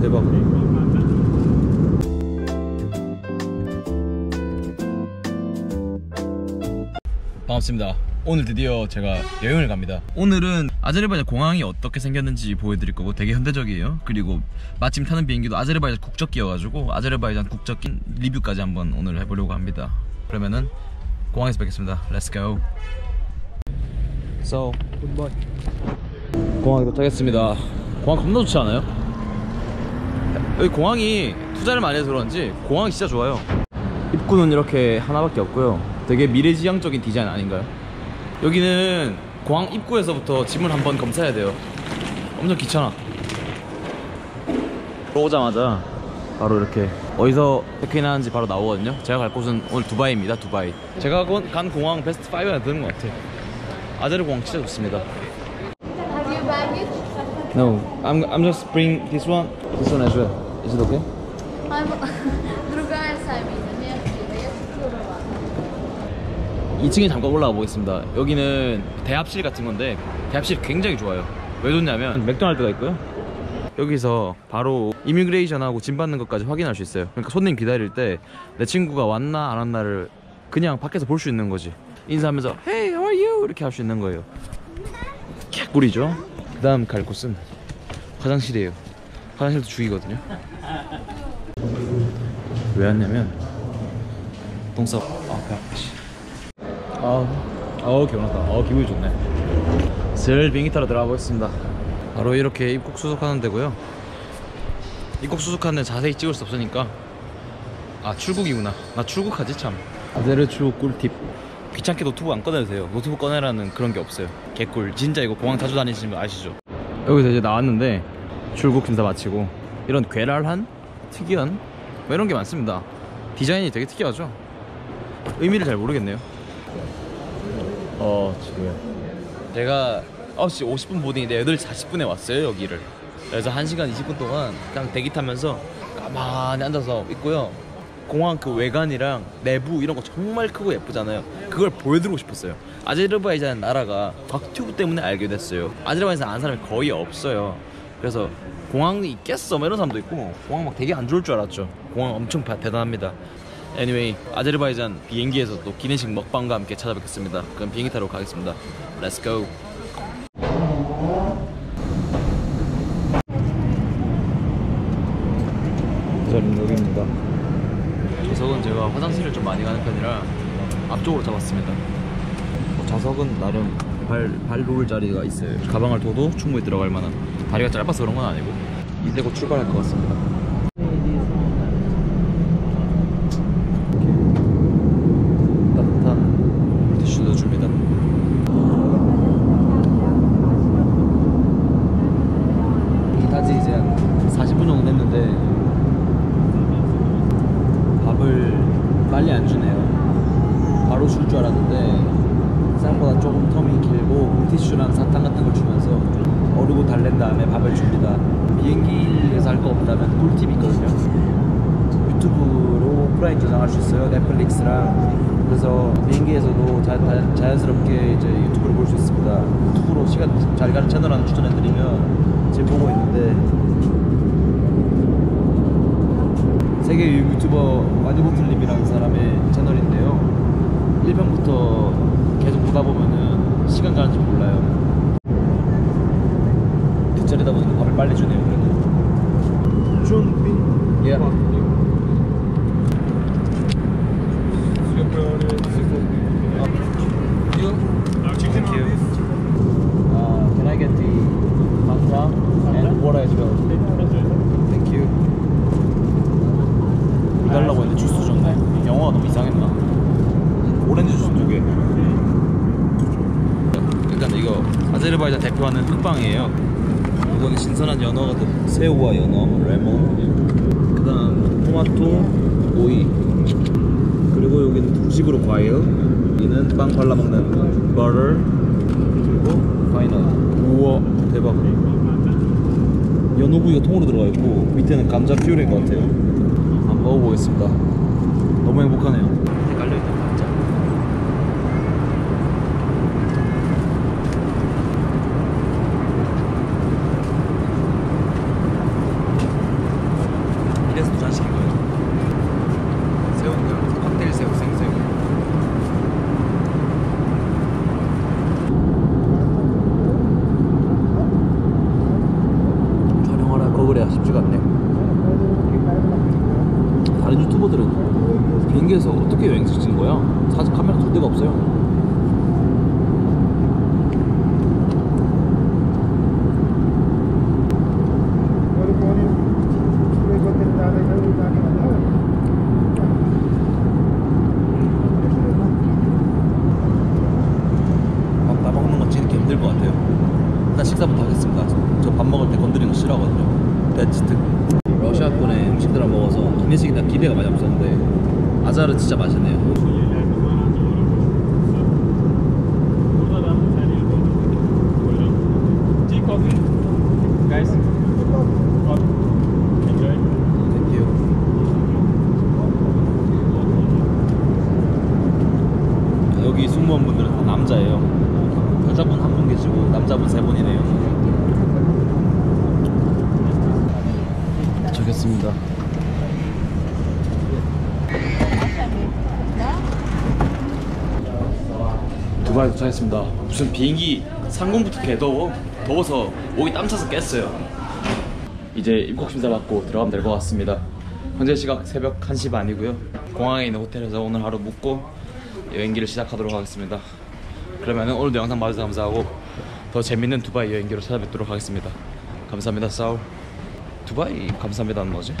대박 반갑습니다. 오늘 드디어 제가 여행을 갑니다. 오늘은 아제르바이잔 공항이 어떻게 생겼는지 보여드릴 거고 되게 현대적이에요. 그리고 마침 타는 비행기도 아제르바이잔 국적기여가지고 아제르바이잔 국적기 리뷰까지 한번 오늘 해보려고 합니다. 그러면은 공항에서 뵙겠습니다. Let's go. So goodbye 공항에 도착했습니다. 공항 겁나 좋지 않아요? 여기 공항이 투자를 많이 해서 그런지 공항이 진짜 좋아요. 입구는 이렇게 하나밖에 없고요. 되게 미래지향적인 디자인 아닌가요? 여기는 공항 입구에서부터 짐을 한번 검사해야 돼요. 엄청 귀찮아. 오자마자 바로 이렇게 어디서 체크인하는지 바로 나오거든요. 제가 갈 곳은 오늘 두바이입니다 두바이. 제가 간 공항 베스트 5에 안 드는 것 같아요. 아제르 공항 진짜 좋습니다? No, I'm, I'm just bring this one, this one as well. Is it okay? I'm другая Сабина, не актива, я Шукурова. 2층에 잠깐 올라가 보겠습니다. 여기는 대합실 같은 건데 대합실 굉장히 좋아요. 왜 좋냐면 맥도날드가 있고요. 여기서 바로 이미그레이션하고 짐 받는 것까지 확인할 수 있어요. 그러니까 손님 기다릴 때 내 친구가 왔나 안 왔나를 그냥 밖에서 볼 수 있는 거지. 인사하면서 Hey, how are you? 이렇게 할 수 있는 거예요. 캬꿀이죠. 그 다음 갈 곳은 화장실이에요. 화장실도 죽이거든요. 왜 왔냐면 똥 싸고 아배 아파 씨. 아, 아 개운하다. 아 기분이 좋네. 슬 비행기 타러 들어가 보겠습니다. 바로 이렇게 입국 수속하는 데고요. 입국 수속하는 데 자세히 찍을 수 없으니까 아 출국이구나. 나 출국하지 참. 아제르 출국 꿀팁. 귀찮게 노트북 안 꺼내도 돼요. 노트북 꺼내라는 그런 게 없어요. 개꿀. 진짜 이거 공항 자주 다니시는 분 아시죠? 여기서 이제 나왔는데 출국 심사 마치고 이런 괴랄한 특이한 뭐 이런 게 많습니다. 디자인이 되게 특이하죠. 의미를 잘 모르겠네요. 어 지금. 제가 9시 50분 boarding인데 8시 40분에 왔어요 여기를. 그래서 1시간 20분 동안 그냥 대기 타면서 가만히 앉아서 있고요. 공항 그 외관이랑 내부 이런 거 정말 크고 예쁘잖아요. 그걸 보여드리고 싶었어요. 아제르바이잔 나라가 곽튜브 때문에 알게 됐어요. 아제르바이잔 아는 사람이 거의 없어요 그래서 공항이 있겠어 뭐 이런 사람도 있고 공항 막 되게 안 좋을 줄 알았죠 공항 엄청 바- 대단합니다 Anyway, 아제르바이잔 비행기에서 또 기내식 먹방과 함께 찾아뵙겠습니다. 그럼 비행기 타러 가겠습니다. Let's go. 자리는 여기입니다. 좌석은 제가 화장실을 좀 많이 가는 편이라 앞쪽으로 잡았습니다. 뭐 좌석은 나름 발, 발 놓을 자리가 있어요. 가방을 둬도 충분히 들어갈 만한. 다리가 짧아서 그런 건 아니고. 이제 곧 출발할 것 같습니다. 따뜻한 물티슈도 줍니다. 기타지 이제 한 40분 정도 됐는데 밥을 빨리 안 주네요. 바로 줄 줄 알았는데 생각보다 조금 텀이 길고 물티슈랑 사탕 같은 걸 주면서 어르고 달랜 다음에 밥을 줍니다. 비행기에서 할 거 없다면 꿀팁이 있거든요. 유튜브로 오프라인 저장할 수 있어요. 넷플릭스랑 그래서 비행기에서도 자, 연스럽게 이제 유튜브를 볼 수 있습니다. 유튜브로 시간 잘 가는 채널 하나 추천해드리면 지금 보고 있는데 세계 유튜버 마디보틀님이라는 사람의 채널인데요. 1편부터 보다 보면은 시간 가는 줄 몰라요. 뒷자리다 보니까 밥을 빨리 주네요. 준비. 예. Thank you. Uh, can I get the Fanta and water as well? Thank you. 이달라고 했는데 주스 줬네. 영어가 너무 이상했나? 오렌지 주스 두 개. 일단 이거 대표하는 흑빵이에요. 이거는 신선한 연어가 든 새우와 연어, 레몬. 그 다음 토마토, 오이. 그리고 여기는 후식으로 과일. 여기는 빵 발라 먹는 버터. 그리고 final. 우와 대박. 연어구이가 통으로 들어가 있고 밑에는 감자 퓨레인 것 같아요. 한번 먹어보겠습니다. 너무 행복하네요. 깔려 있는 감자. 찾기가 쉽지가 않네. 다른 유튜버들은 비행기에서 어떻게 여행지 찍는 거야? 사실 카메라 둘 데가 없어요. 밥 따먹는 건 찍기 힘들 것 같아요. 일단 식사부터 하겠습니다. 저 밥 먹을 때 건드리는 거 싫어하거든요. 베스트. 러시아권의 음식들을 먹어서 기내식이나 기대가 많이 없었는데 아제르 진짜 맛있네요. Thank you. 여기 승무원분들은 다 남자예요. 여자분 한 분 계시고 남자분 세 분이네요. 저겠습니다. 두바이 도착했습니다. 무슨 비행기 상공부터 개더워 더워서 목이 땀 차서 깼어요. 이제 입국 심사 받고 들어가면 될 것 같습니다. 현재 시각 새벽 1시 반이고요. 공항에 있는 호텔에서 오늘 하루 묵고 여행기를 시작하도록 하겠습니다. 그러면 오늘도 영상 봐주셔서 감사하고 더 재밌는 두바이 여행기로 찾아뵙도록 하겠습니다. 감사합니다, 사울. 두바이 감사합니다는 뭐지?